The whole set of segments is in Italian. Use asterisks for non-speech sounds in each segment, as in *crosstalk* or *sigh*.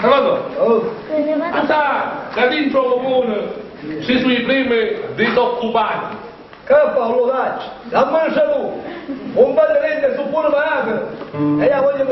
Salvatore, sta da dentro il comune si sui primi disoccupati. Che Paolo dacci, la mangia tu, un ballerente su pure pagato, e io voglio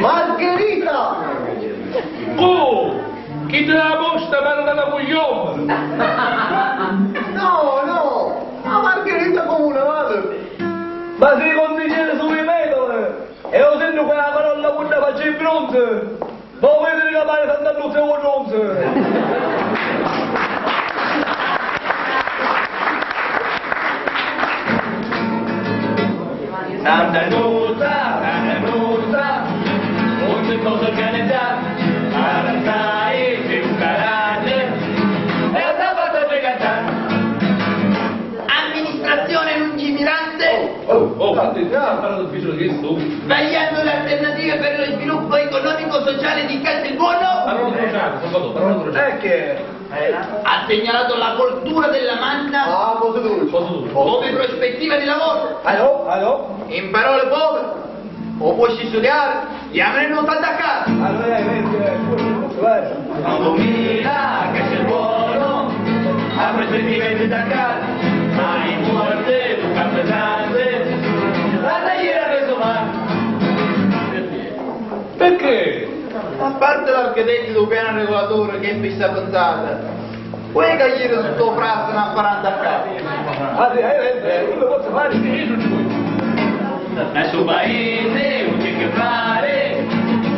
Margherita! Oh, chi te la posta per la coglione? No, no! La Margherita comune, vado! Ma si condizione sui metodi! E io sento quella parola quando faccio il bronzo! Ma vedete che pare Santa Luce o bronzo! Santa Nusa, ogni cosa organizzata, arrasai, più carate, e da fatto per cantare. Amministrazione lungimirante, Oh, oh, questo? vagliando le alternative per lo sviluppo economico-sociale di Castelbuono, Parola crociata, Salvatore, parola crociata. Che? ha segnalato la coltura della manna Ah, come prospettiva di lavoro. Allora, allora? In parole povere, o puoi studiare, gli avrei non. Allora, dai, vedi, eh, scusa, guarda. Quando mira che c'è buono, a prospettive di attaccare, mai morte, tu pesante, la tagliera preso male. Perché? A parte l'architetto del piano regolatore che è fissa pensata, puoi cagliere sotto frase una 40 capi. Ah, sì, ragione, eh, come posso fare? Sì, su di voi nel suo paese non c'è che fare,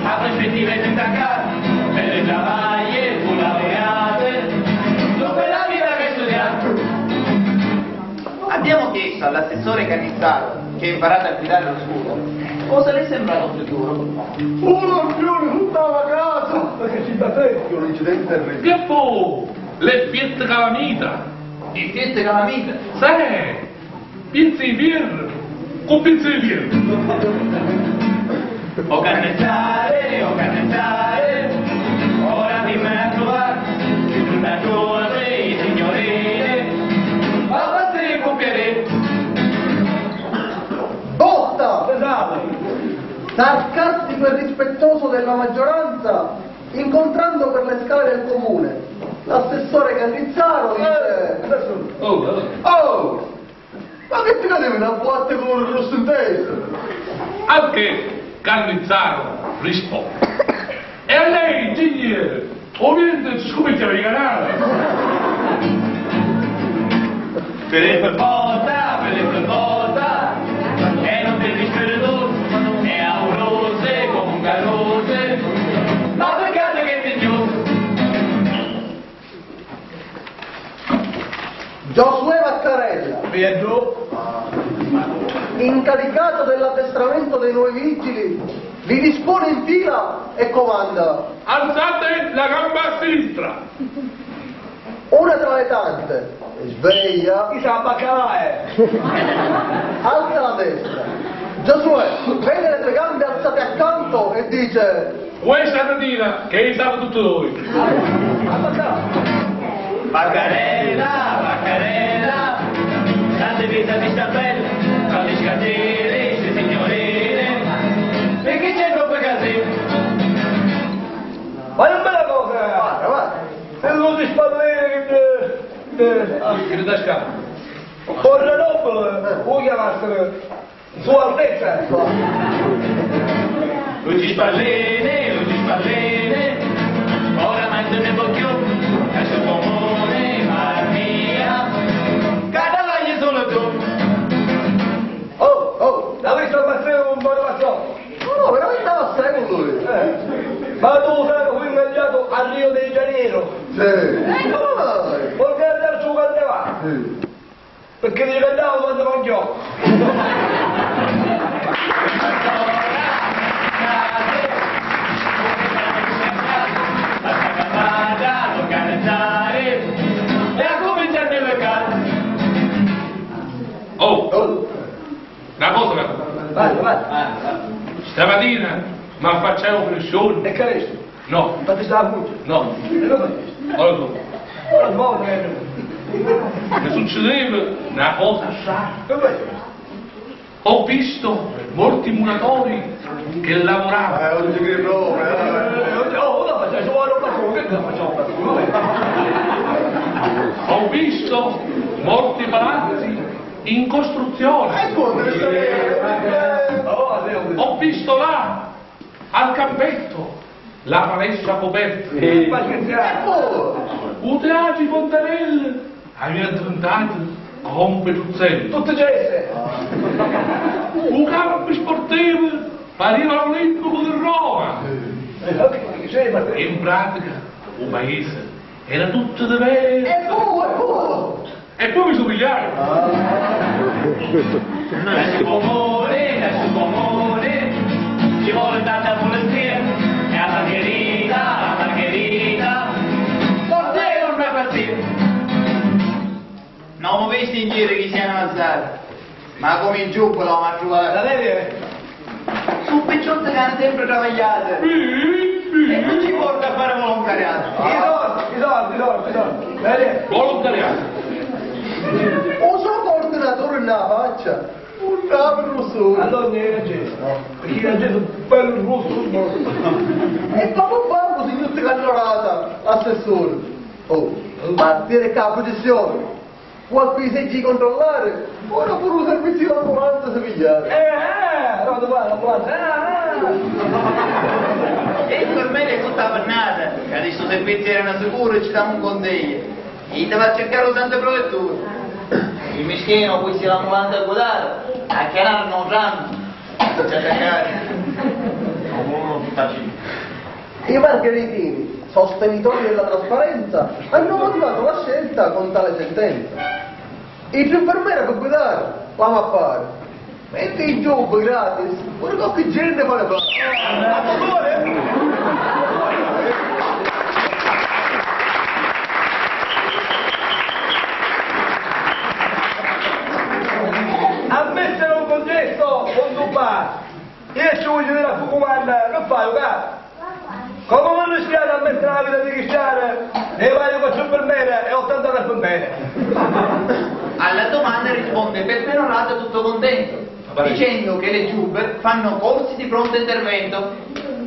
a prospettiva è senza casa, per le travaglie fu laureate, dunque la vita che studiato. Abbiamo chiesto all'assessore Canizzaro, che ha imparato a guidare lo scudo, cosa le è sembrato futuro? Uno più lontano a casa, perché ci da secchio l'incidente è reso. Piappo, le fiette calamita. Le fiette calamita? Sì, pizzi birra con pizzi di birra. O canneggiare, o canneggiare, ora dimmi a trovare, una cosa, signorine, ma basta copiare. Botta! Esatto! Sarcastico e rispettoso della maggioranza, incontrando per le scale del comune l'assessore Cannizzaro Eh, dice. Oh, oh. Ma che ti cadevi una botte con un rosso in testa? Anche Cannizzaro risponde. E a lei, ingegnere, ovviamente scommettiamo di canale. Filippo Botta, Filippo Botta, e non ti disperdere è aurose, come garose, ma peccato che ti giù. Giosuè Vaccarella, Pietro? incaricato dell'addestramento dei nuovi vigili, li dispone in fila e comanda. Alzate la gamba a sinistra. Una tra le tante, sveglia, Chi sa baccalà *laughs* alza la destra. Giosuè vede le tre gambe alzate accanto e dice Questa mattina che è stato tutto noi. *laughs* Baccarella, Baccarella, che- ah, Che da scappa. Correnopolo, vuoi chiamarsene? Sua Altezza! Luci spalline, luci spalline, ora mangio ne più, lascio comune, marmia, cadavagli solo tu. Oh, oh, la visto passare un po' di passò? no, no, veramente assai con lui. Eh. Ma tu sei qui ingagliato a Rio de Janeiro, Sì. Dai. Perché ti ricordavo quando mangiò. Oh, Oh, una cosa, Vai, vai. stamattina mi facciamo pressione. E che resta? No, Ma ti sta a cuccia? no, E come? ora tu. Ora svolta che... Succedeva una cosa? Ho visto molti muratori che lavoravano. eh, eh. Ho visto molti palazzi in costruzione. Ecco, deve sapere. Oh. Ho visto là, al campetto, la palestra coperta. Di fontanelle, aveva diventato con Peduzzello. Tutte gesse. Un campo sportivo, pareva l'Olimpico di Roma. Eh, ok, sì, ma... In pratica, un paese era tutto di verde. Ecco, ecco. E poi mi somigliava. Lascio comune, lascio comune, ci vuole tanta pulizia, Non ho visto in giro chi siano alzati, ma come in giù l'ho La trovato. Su picciotte che hanno sempre travagliato e non ci porta a fare I volontariato. soldi, i soldi, i soldi, i soldi. Vedi? Volontariato. Un suo coordinatore nella faccia. Un napo rosso. Allora non era gesso. Perché era gesso bello rosso. E dopo banco si tutti cannolata, assessore. Oh, ma dire che la Qualche seggi controllare, ora pure un servizio di ambulanza si pigliare. Eh, eh, dove va l'ambulanza? Eh, E per me è tutta pannata, che adesso i servizi erano sicuri e ci danno un consiglio. E ti va a cercare tante provetture. Il mischino poi si l'ambulante a guidare, a chiamare non sanno. C'è da cagare. I margheritini, sostenitori della trasparenza, hanno motivato la scelta con tale sentenza. I più per me era per guidare, vamo a fare. Metti il gioco gratis, guarda che gente fa le fare. A favore? A mettere un contesto con pa. Io ci voglio dire a comanda, che fai, capo? Come mi hanno rischiato a mettere la vita di cristiano e vai con per bene e 80 per bene? Alla domanda risponde Peppe Norato tutto contento, dicendo che le giubbe fanno corsi di pronto intervento,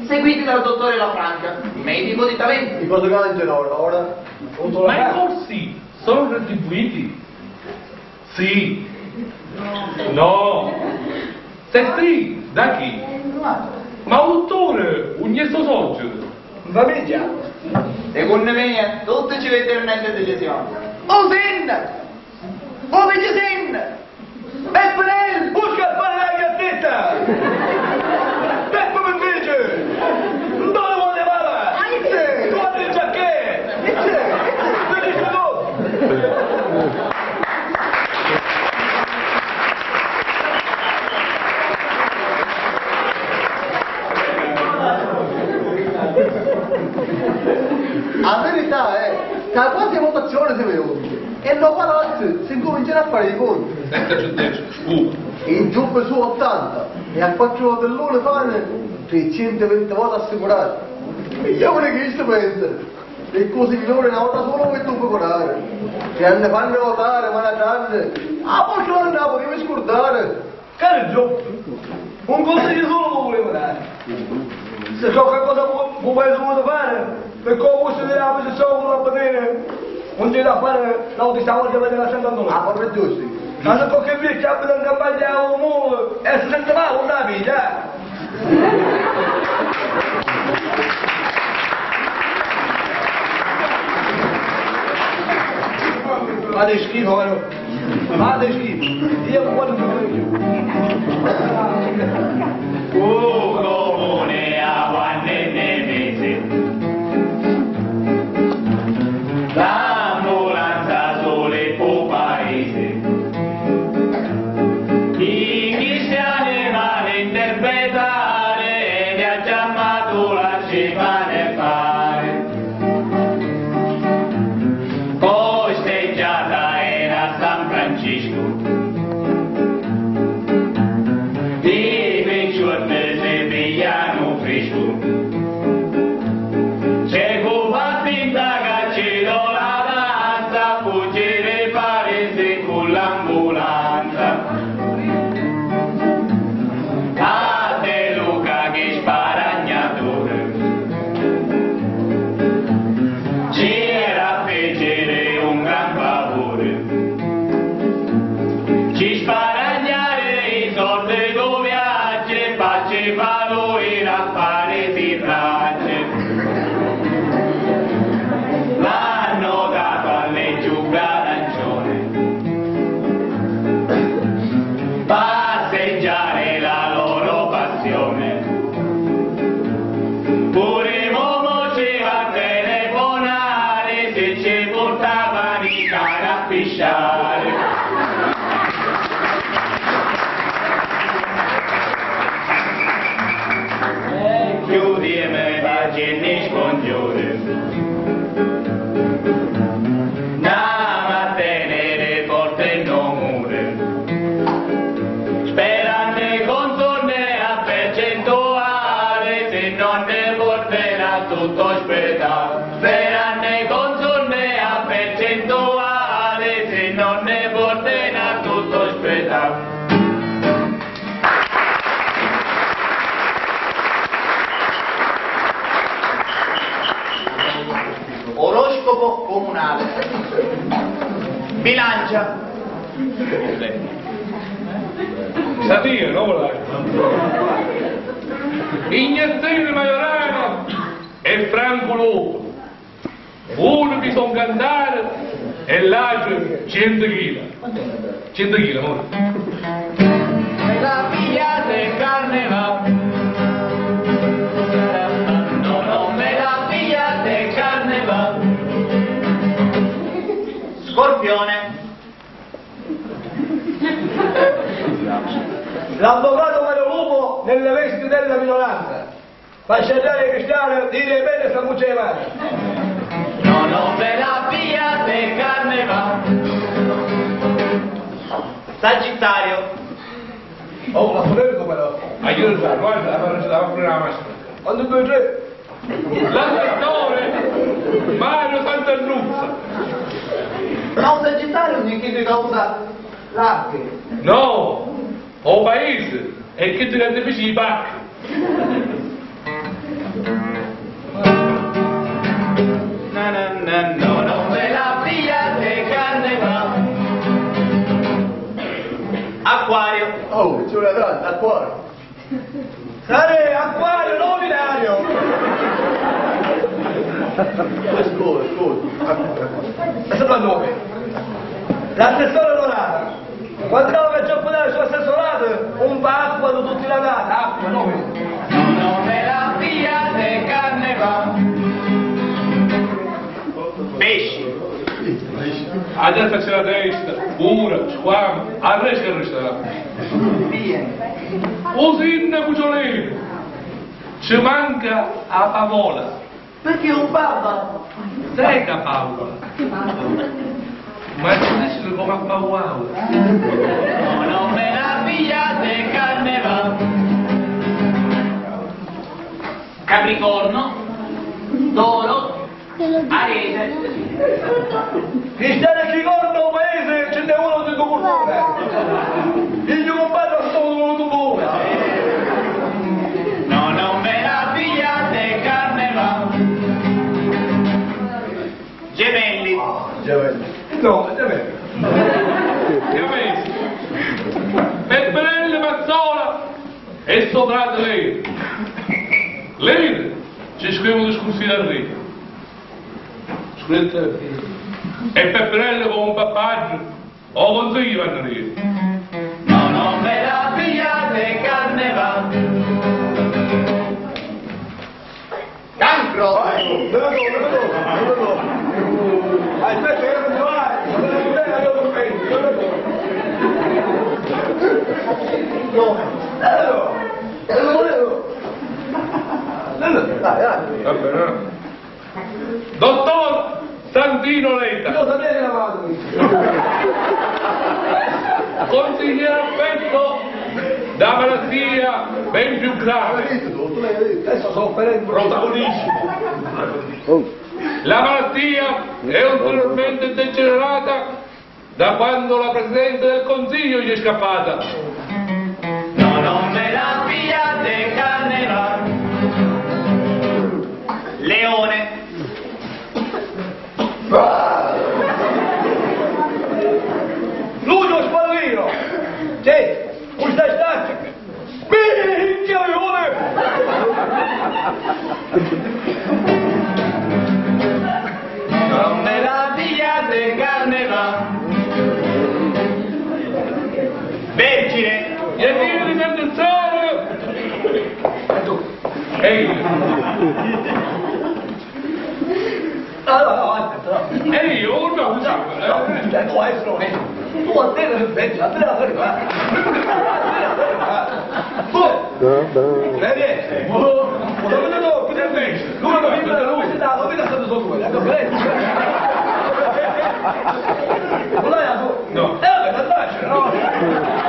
seguiti dal dottore Lafranca, medico di talento. Di cosa cantano ora? ora? Ma i corsi sono retribuiti? Sì. No. Se sì, da chi? Ma un dottore, un gesto socio. Famiglia? Secondo me, tutti ci vedono nelle decisioni. Oh sindaco! Oh vice sindaco! Peppe Nel, busca il pane alla gazzetta! Peppe mi dice! Dove vuole male? Aize! Guarda il giacchè! Dice! Mi dice tu! La verità è che a quasi votazione si vede e non palazzo si incominciano a fare i conti. Eccoci dentro, scusa. In giubbe su 80 e a 4 rotellone fanno 320 volte assicurati. E io non è che ci pensa. E così minore una volta solo che tu puoi curare. Se hanno fanno votare, ma la grande, ah, posso andare, devi scordare. Caro un consiglio solo lo volevo dare. Se so che cosa può puoi dovuto fare, per come si deve la posizione con la bene, non c'è da fare l'autistavo che vede la Santa Ah, Antonio. proprio giusto. Ma se qualche vecchio abbia in campagna un muro e si sente male, non ha vita. Fate schifo, vero? Fate schifo. Io non voglio più. Un llevaron. Bilancia. Satire, no volare. Iniezione Majorana e Franco Lopo. Uno di Son Cantare e l'altro 100 kg. 100 kg, amore. La via del carnaval. L'avvocato Mario Lupo nelle vesti della minoranza. Facciatore ai cristiani dire bene sta muccia di mani. No, non ve la via del carnevale. Sagittario. Oh, la polemica però. Aiuto, guarda, la la pure la maschera. Quando due tre. L'assessore Mario Santarnuzza. Ma un sagittario non chiede causa l'arte. No, o paese, e che ti rende vicino i pacchi. Na, na, na, no, non ve la via del carnevale. Acquario. Oh, c'è una donna, a cuore. Sare acquario, non binario. Scusa, scusa. E soprannome. L'assessore Donato. Quando che già poteva il assessorato, un acqua di tutti la data, acqua, no? No, non ve la via del carnevale. Pesci. Adesso c'è la testa, pura, squama, arresta il ristorante. Via. O sindaco Giolino, ci manca a Pavola. Perché un papa? Seca Paola. Ma ci dice come a Paola. No, via carnevale. Capricorno. Toro. Ariete. Cristiano un paese, ce n'è uno di cultura. Il combatto solo di cultura. No, non ve la via del carnevale. Gemelli. No, è e soprate lei. Lei ci scrivono discorsi da re. Scrivete. E Peppernelle con un pappaggio o consigli vanno lì. No, non ve la Adesso sto operando. protagonissimo. La malattia è ulteriormente degenerata da quando la Presidente del Consiglio gli è scappata. Ehi, Allora, no, aspetta, no. ehi, oh no, No, cioè, può essere onesto. Tu a te non pensi, a te la verità. Tu! Vedi? Oh, non vedo no, qui del pesce. Lui non mi da lui, da lui da stato sotto quello. Ecco, vedi? Non l'hai dato? No. Eh, vabbè, da faccia, no? Ah, oggi, oggi. Dai, oggi. E chi viene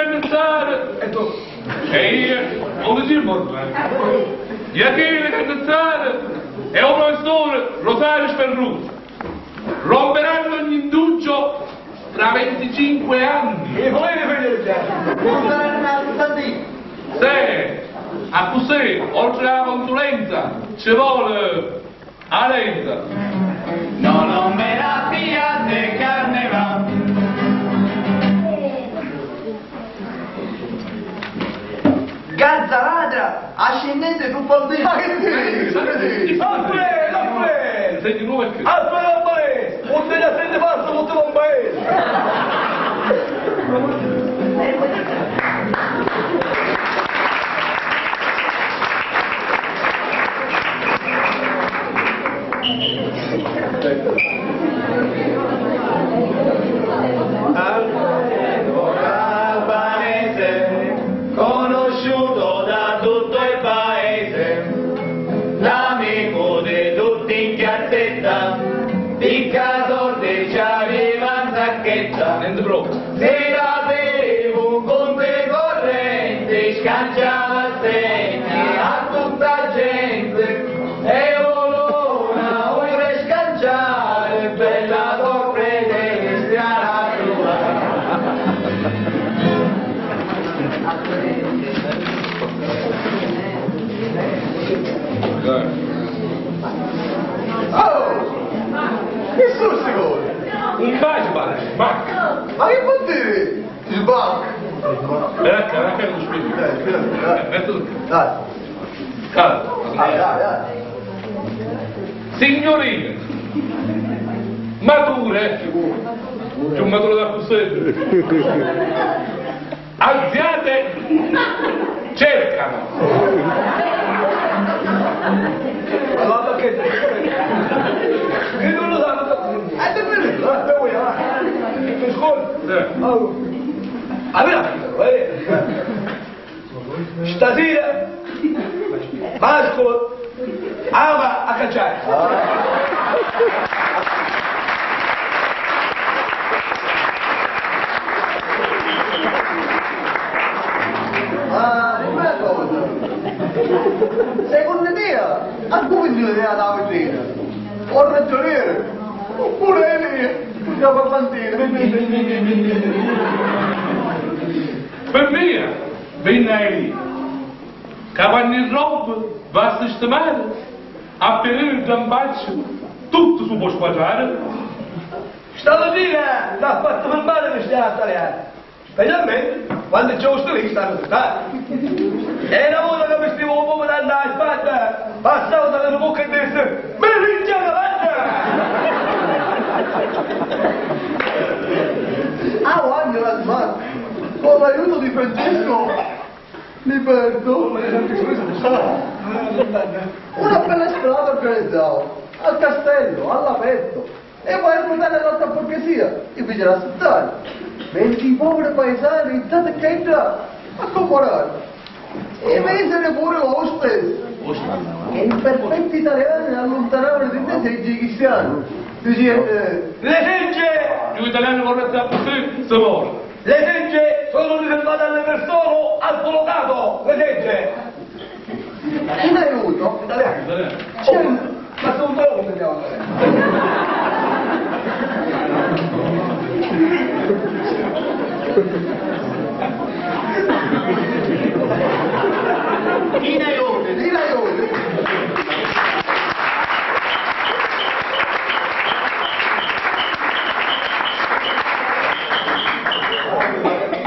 a danzare? E tu? E io, come si morto? E chi viene a danzare? È un professore Rosario Sperruto. Romperanno ogni indugio tra 25 anni. E come ne sarà nato Santino. Se a così, oltre alla consulenza, ci vuole la lenta. No, non ve la via del carnevale. Gazza ladra, ascendente. Ma che dici? Alfred, Alfred! Sei di nuovo e che? Alfred Alfred! Un te ne sente fatto tutto un paese! Dai, dai. Dai, dai. Signorine, mature, c'è un maturo da Fussetto. Stasera Masco ama a cacciare. Ma una cosa, secondo te, a come si vedeva la vetrina? O ragioniere? Oppure lì, il parlantino? per via, venne lì. Cavanni in roba, va a sistemare, a perire il gambaccio, tutto su può squadrare. Stamattina l'ha fatto per male questa italiana. Specialmente quando c'è un stilista a stare. E una volta che mi stivo un po' da andare a spalla, passavo dalla bocca e disse, Meringia Ah, guarda la smart, con l'aiuto di Francesco, mi perdo. Una bella strada organizzata, al castello, all'aperto, e poi a portare l'altra borghesia, invece la città. Mentre i poveri paesani, in tante che entra, a comparare. E vendere pure l'ospite. E i perfetti italiani allontanavano di te sei cristiani. Dicendo, Le legge, Gli italiani corretti a Fussetto, si muore. Le legge sono riservate alle persone al colocato. Le legge. in aiuto, Italiani. c'è un Ma sono un andiamo a. In aiuto, in aiuto.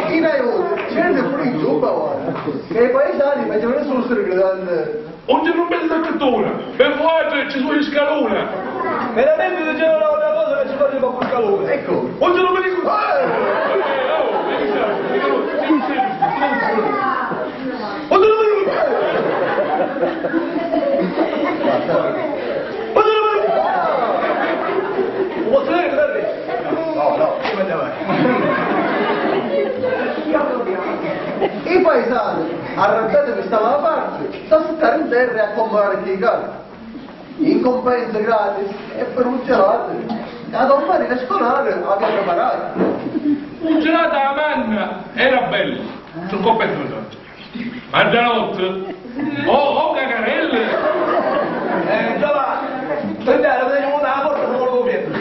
In aiuto, c'è del pure in giubba, guarda. Che i paesani facevano solo stare gridando. Un giorno da cattura, per fuori ci sono gli scaloni. Veramente dicevano una cosa che ci faceva con calore. Ecco. Dico, un giorno mi dico. Non posso vedere, guardi. No, no. Come andiamo avanti? I paesani, arrabbiati che stavano a parte, da stare in terra e a comprare chi cazzo. In compenso gratis e per un gelato. Da domani le scolare abbiamo preparato. un gelato alla manna era bello, sul santo. Ma già notte, oh, oh cacarelle, Eh, già va. Prendiamo, vediamo una porta, non lo vedo.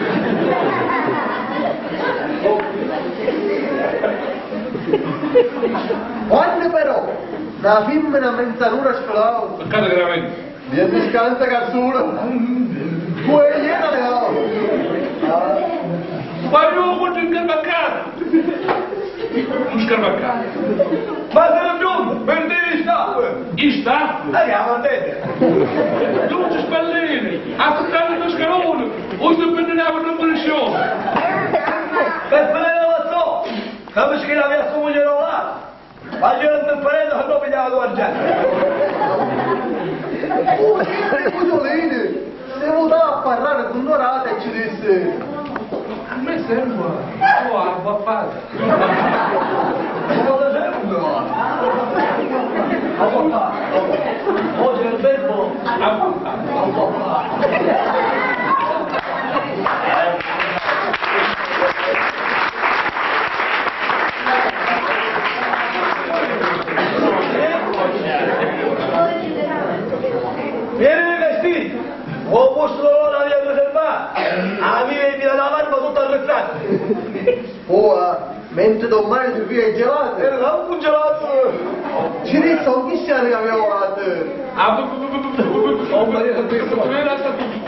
Quando però David me lamenta duro explorado. Bien descansa Garzuro. Güey, llena de lado. Valeu, vou te encarmacar. Encarmacar. Mas era tudo. Perdi está. Está? Aí, a bandeira. Luzes palene. A tocar dos carolos. Os dependeravam do pressão. Mas para ela só. Sabes que ele havia sua mulher ao lado. Famiglia non l'ha. Ma io non ti prendo che non mi dà la tua gente. Oh, i pusolini, siamo da a parlare con Dorata e ci disse A me sembra. Oh, ha fatta. Come sempre? Avvocato. Oggi è il verbo Ha fatta. Vieni vestiti! Ho posto l'ora di riservare! A me mi dà la barba tutta arretrata! ora, mentre domani ti via i gelati, E là un gelato! ci disse un cristiano che abbiamo fatto. Oh,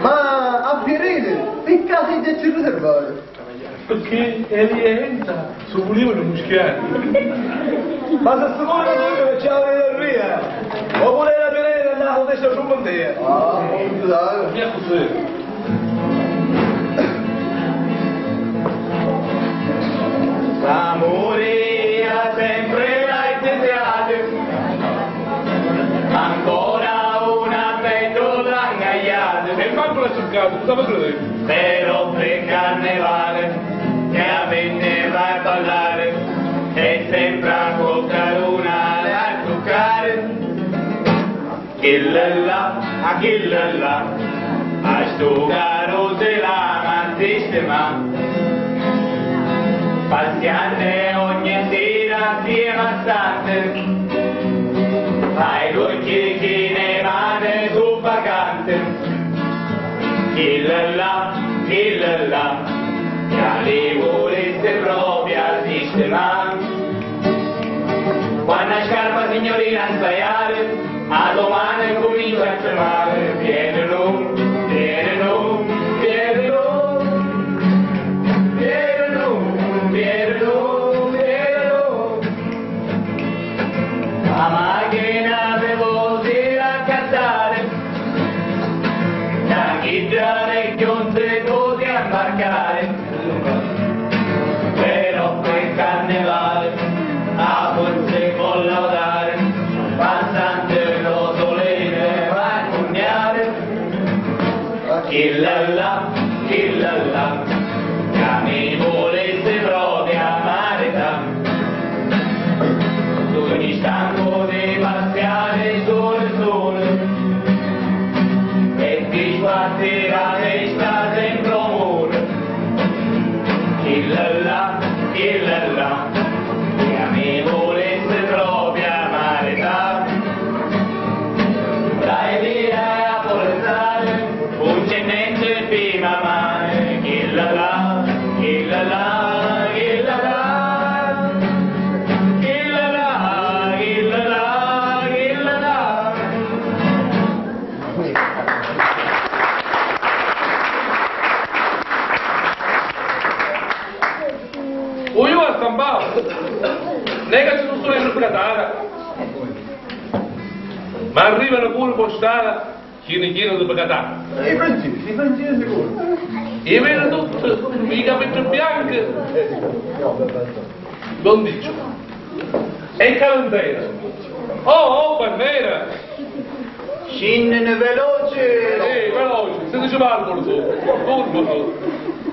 ma a Pirene, che casa di ci riservare? Perché Elienta su un libro muschiati. Ma se si vuole tutto che c'è la via! Oppure la pirena è andata adesso su Montea! Ah, molto dai. Via così. Chillella, a chillella, a sto caro se la mantissima. Passiate ogni sera assieme a state, ai due chicchi mane su vacanze. Chillella, chillella, che li volesse proprio a sistemare. Quando scarpa signorina ensaiare, a domani comincia a tremare. Vieni non, I francesi, i francesi sicuro. E vedo tutto, i capelli bianchi, non dico. E il calendere. Oh, oh, Barbera! Scinnene veloce! Ehi, veloce, se dice Barbaro tu, turbo tu.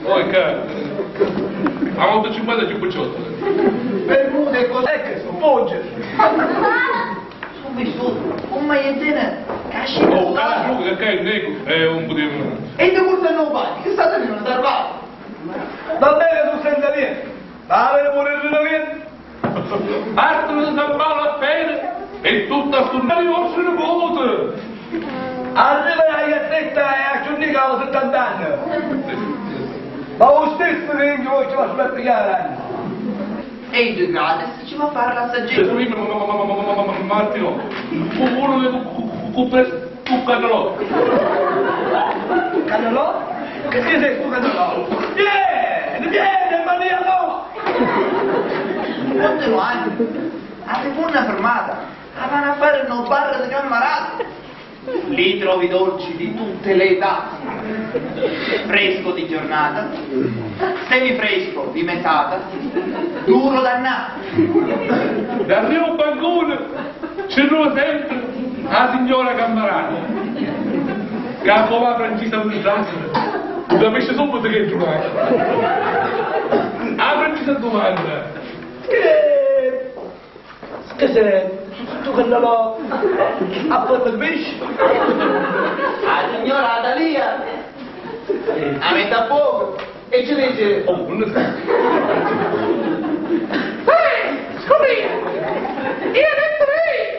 Oh, che? A 155 ciottole. Per cui cos'è che sfogge? Subito, *laughs* un maiettene, casci Oh, cazzo, che che è il nego? È un po' di... E ti portano pari, che state non salvato? Va bene, tu senza niente! Dai, pure il niente! Partono da San Paolo a Fede e tutta sturnare i vostri nipoti. Arriva la gazzetta e a giudicare 70 anni! Ma lo stesso che io ci va a spiegare! E i due gradi, se ci va a fare l'assaggetto. Gesù, ma- ma- ma- ma- ma- ma- ma- Dei cucca cannolo. Cannolo? Che si sei tu cannolo? Vieni, vieni, maniaco! Continuando. A seconda fermata. Ah, vanno a fare un bar di camarate. Lì trovi dolci di tutte le età. Fresco di giornata, semifresco di metata, duro dannato. Dal Rio Bancone ci trova sempre la signora Cammarani. Capo va Francesca Luzzassi. Capisce subito che trovare. La Francesca domanda. Che... Che sei? Tu cannolo? A porta il pesce? La signora Adalia a metà poco e ci dice Oh, non ne sa. Scoprire! Io detto lei!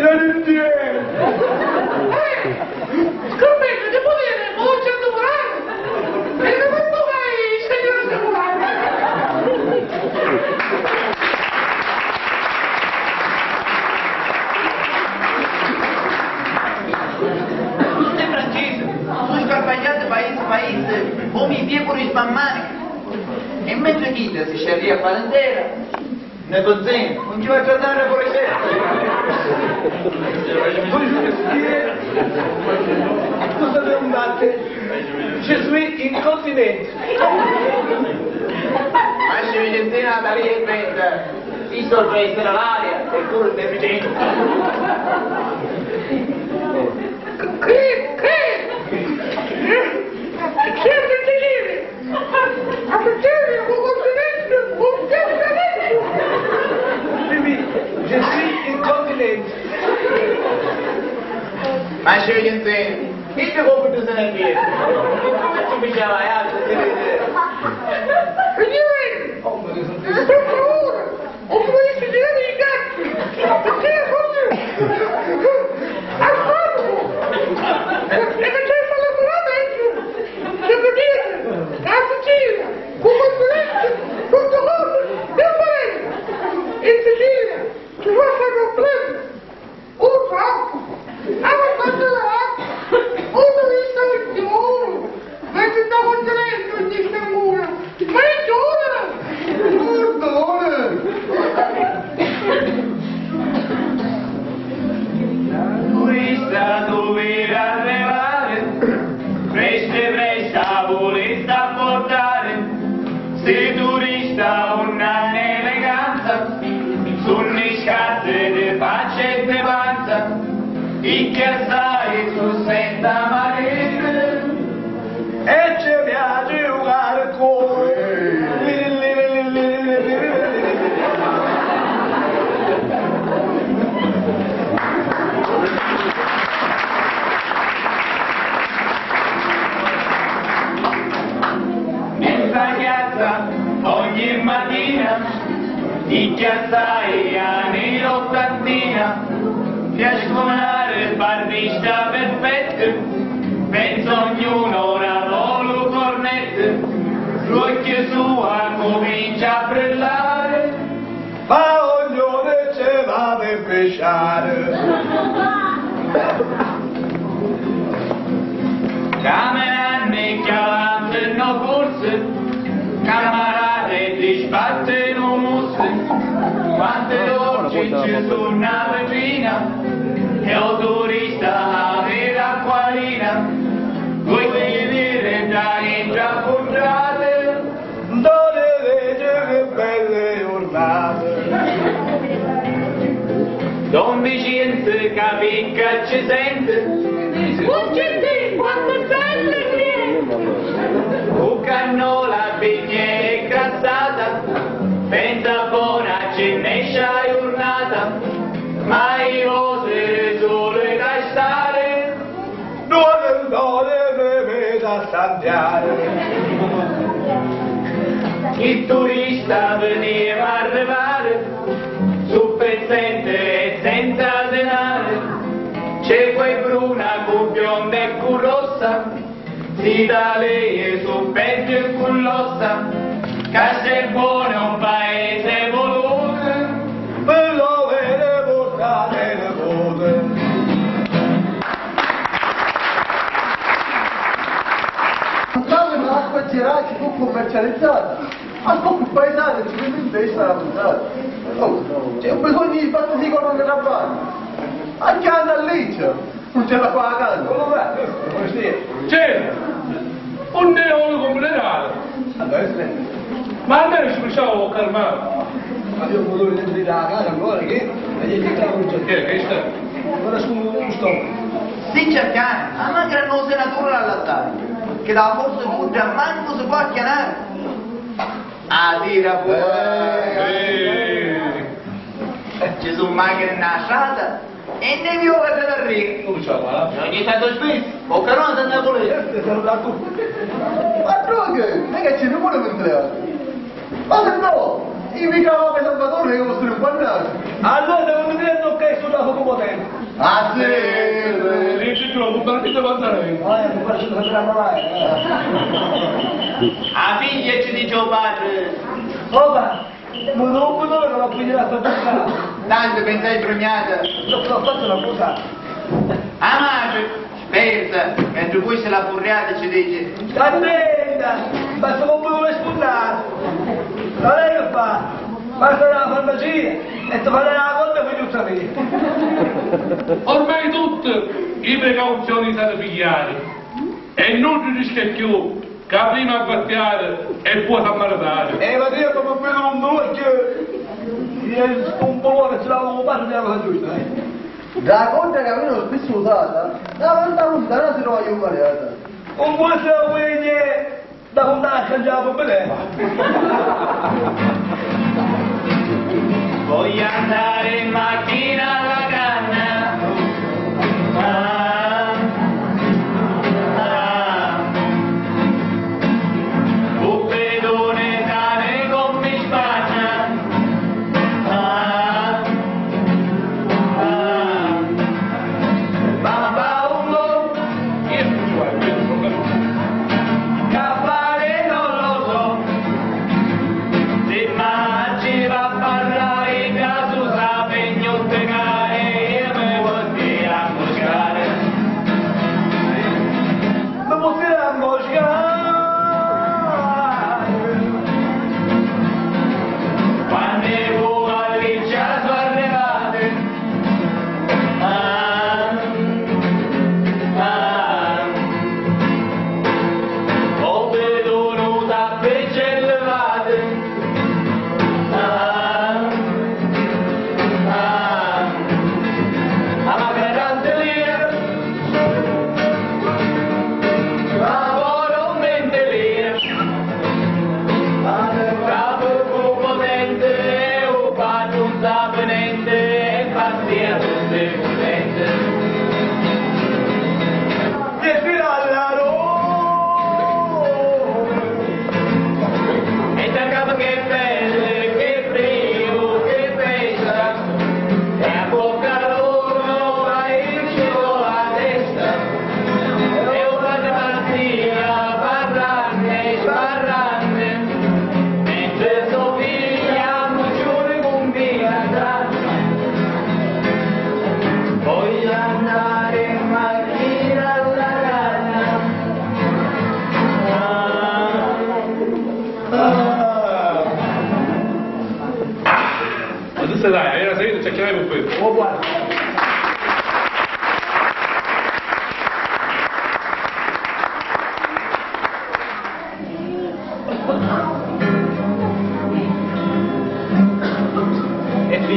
Eh! Scommetto di potere! Voce a durare! E come tu vai, signora Semulano? Tutte francesi, sono scarpagliate paese paese, come i piepoli spammani. E mentre chi si scerria a fare ne consente, non ci va a trattare fuori sera. Cosa devo andare? Je suis incontinente. Ma se Vicentina da lì e pensa, si sorprende l'aria e pure il deficiente. Ma se Vicentina, chi ti compito se ne viene? Come ci piaceva a altri, si vede. Signore! Per favore! Ho promesso di forse, camarate ti sbattono musse, quante oggi ci sono una vetrina, e un turista a vera qualina, vuoi vedere da intrappoggiate, Dove vede che belle giornate. Don Vicente capicca ci sente, stanziare. Il turista veniva a arrivare su pezzente e senza denaro. C'è quei bruna con bionda e con rossa, si da lei su peggio e con l'ossa, Castelbuono è un paese Girata con commercializzata. Ma come paesani ci vede in testa la puntata. Oh, c'è un bisogno di fatto di con la banca. Anche andare lì, c'è. non ce la fa a casa. Come va? Stia? C'è un neolo complenato, ma almeno ci facciamo calmare. Ma io volevo vedere la casa ancora che e gli dico non c'è. Che, sta? Ora scuso non sto. Si cercare, ma manca non senatore all'altare, che da forza tutta manco si può chiamare. A dire pure, Eh, ci sono macchine nasciate e ne vivo che da riga. come c'è là? Ogni tanto spesso, o che non si andava lì. Questo sono da tu. Ma droghe, non è che ci ne vuole mentre Ma se no, io mi cavo per Salvatore che costruire un pannaggio. Allora devo vedere ok sulla poco tempo. Ah sì, Dici tu, un partito mandarino. Ah, mi faccio sapere mai. A figlia ci dice padre, Opa, non vedo che la figlia sta toccando. tanto pensai premiata. Non so, faccio una cosa. A sperta, mentre poi se la furriata ci dice, Attenta, basta non vuole spuntare. Non è che fa? Basta la fantasia e ti fare la conta per tutta vita. Ormai tutte le precauzioni sono pigliate e non ci rischia più che prima a battiare e poi a maritare. E ma io come vedo un dolce, un po' che ce l'avevo fatto della cosa giusta. eh. Da conta che avevo spesso usata, la volta lontana si trova invariata. Un buon sangue da contare a cangiare per bene. Voglio andare in macchina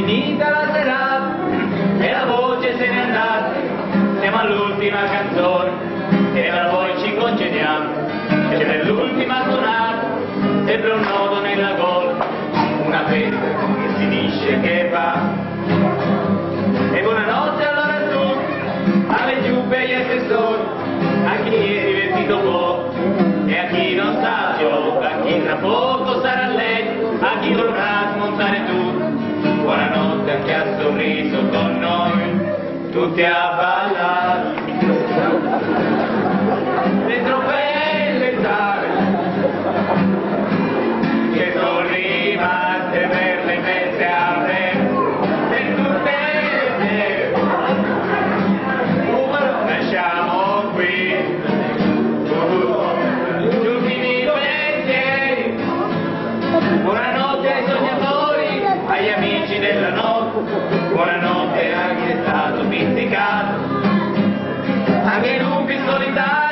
finita la serata e la voce se n'è andata. Siamo all'ultima canzone e ora poi ci concediamo. E per l'ultima sonata sembra un nodo nella gola, una festa che si dice che va. E buonanotte allora a alle giubbe e agli assessori, a chi è divertito poco, poco sarà lei a chi dovrà smontare tu. Buonanotte anche a sorriso con noi, tutti a ballare. Anche